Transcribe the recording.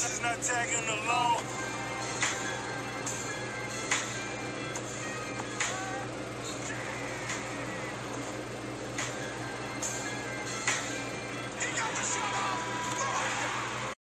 bitches not tagging along.